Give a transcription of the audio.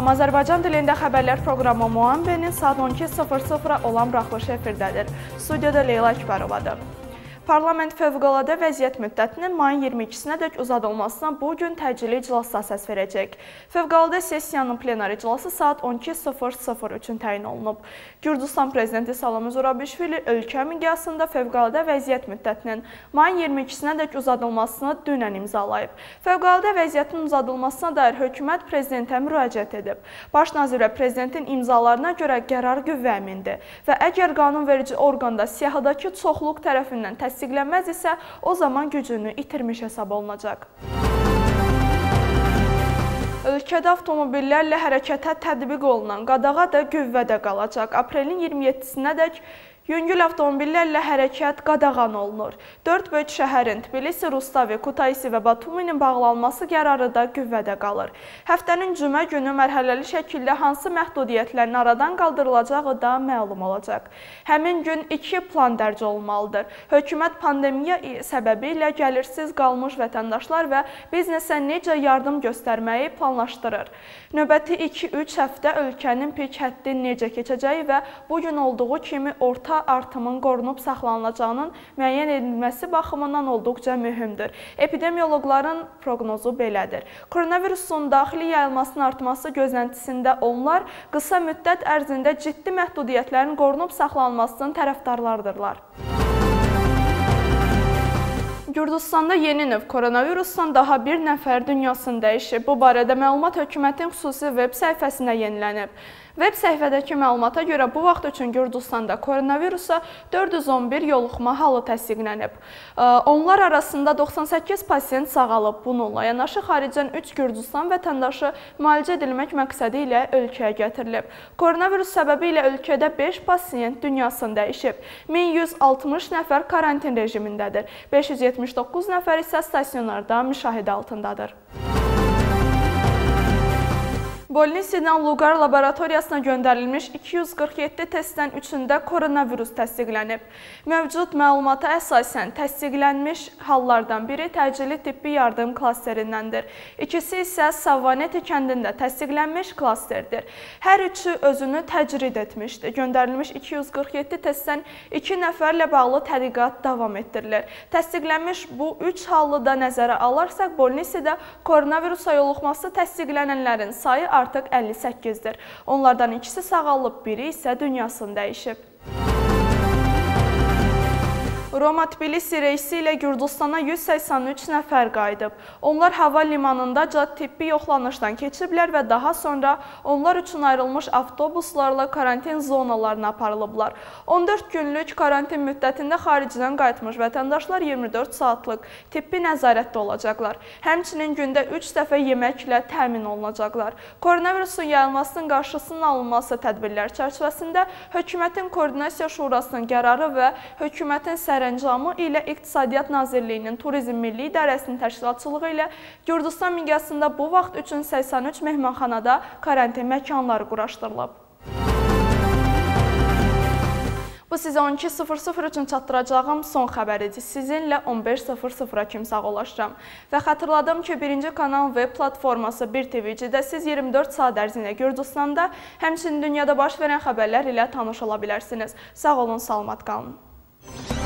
Salam, Azərbaycan dilində xəbərlər proqramı Muambenin saat 12:00-a olan buraxılışı efirdədir. Studiyada Leyla Əkbərovadır. Parlament fövqəladə vəziyyət müddətinin mayın 22-sinədək uzadılmasına bu gün təcili iclasda səs verəcək. Fövqəladə sessiyanın plenar iclası saat 12:00 üçün təyin olunub. Gürcüstan prezidenti Salome Zurabishvili ölkə miqyasında fövqəladə vəziyyət müddətinin mayın 22-sinədək uzadılmasını dünən imzalayıb. Fövqəladə vəziyyətin uzadılmasına dair hökumət prezidentə müraciət edib. Baş nazir və prezidentin imzalarına görə qərar qüvvəyə mindi və əgər qanunverici orqanda siyahıdakı çoxluq tərəfindən təsdiqlənməsə, təsdiqlənməz isə o zaman gücünü itirmiş hesab olunacaq. Ölkədə avtomobillərlə hərəkətə tətbiq olunan qadağa da qüvvədə qalacaq. Aprelin 27-sinədək Yüngül avtomobillərlə hərəkət qadağan olunur. 4 böyük şəhərin Tbilisi, Rustavi, Kutaisi və Batuminin bağlanması qərarı da qüvvədə qalır. Həftənin cümə günü mərhələli şəkildə hansı məhdudiyyətlərin aradan qaldırılacağı da məlum olacaq. Həmin gün iki plan dərc olmalıdır. Hökumət pandemiya səbəbi ilə gəlirsiz qalmış vətəndaşlar və biznesə necə yardım göstərməyi planlaşdırır. Növbəti 2-3 həftə ölkənin pik həddi necə keçəcəyi və bugün olduğu kimi orta artımın qorunub saxlanılacağının müəyyən edilməsi baxımından olduqca mühümdür. Epidemioloqların proqnozu belədir. Koronavirusun daxili yayılmasının artması gözləntisində onlar qısa müddət ərzində ciddi məhdudiyyətlərin qorunub saxlanılmasının tərəfdarlardırlar. Gürcüstanda yeni növ koronavirusdan daha bir nəfər dünyasını dəyişib. Bu barədə məlumat hökumətin xüsusi veb səhifəsində yenilənib. Veb səhifədəki məlumata görə bu vaxt üçün Gürcüstanda koronavirusa 411 yoluxma halı təsdiqlənib. Onlar arasında 98 pasiyent sağalıb. Bununla yanaşı xaricdən 3 Gürcüstan vətəndaşı müalicə edilmək məqsədi ilə ölkəyə gətirilib. Koronavirus səbəbi ilə ölkədə 5 pasiyent dünyasını dəyişib. 1160 nəfər karantin rejimindədir. 579 nəfər isə stasionarda müşahidə altındadır. Bolnisidən Luqar laboratoriyasına göndərilmiş 247 testdən üçündə koronavirus təsdiqlənib. Mövcud məlumata əsasən təsdiqlənmiş hallardan biri təcili tibbi yardım klasterindəndir. İkisi isə Savaneti kəndində təsdiqlənmiş klasterdir. Hər üçü özünü təcrid etmişdi. Göndərilmiş 247 testdən 2 nəfərlə bağlı tədqiqat davam etdirilir. Təsdiqlənmiş bu 3 hallı da nəzərə alarsak, Bolnisidə koronavirusa yoluxması təsdiqlənənlərin sayı artıq 58-dir. Onlardan ikisi sağalıb, biri isə dünyasını dəyişib. Roma Tbilisi reysi ilə Gürcüstana 183 nəfər qayıdıb. Onlar hava limanındaca tibbi yoxlanışdan keçiblər və daha sonra onlar üçün ayrılmış avtobuslarla karantin zonalarına aparılıblar. 14 günlük karantin müddətində xaricdən qayıtmış vətəndaşlar 24 saatlıq tibbi nəzarətdə olacaqlar. Həmçinin gündə 3 dəfə yeməklə təmin olunacaqlar. Koronavirusun yayılmasının qarşısının alınması tədbirlər çərçivəsində hökumətin koordinasiya şurasının qərarı və hökumətin sərəncamı sərəncamı ilə İqtisadiyyat Nazirliyinin Turizm Milli İdarəsinin təşkilatçılığı ilə Gürcüstan miqyasında bu vaxt üçün 83 mehmanxanada karantin məkanları quraşdırılıb. Bu sizə 12.00 üçün çatdıracağım son xəbər idi. Sizinlə 15.00-a kimi sağollaşıram. Və xatırladım ki, birinci kanal web platforması 1TV-cidə siz 24 saat ərzində Gürcüstanda, həmçinin dünyada baş verən xəbərlər ilə tanış ola bilərsiniz. Sağ olun, salamat qalın.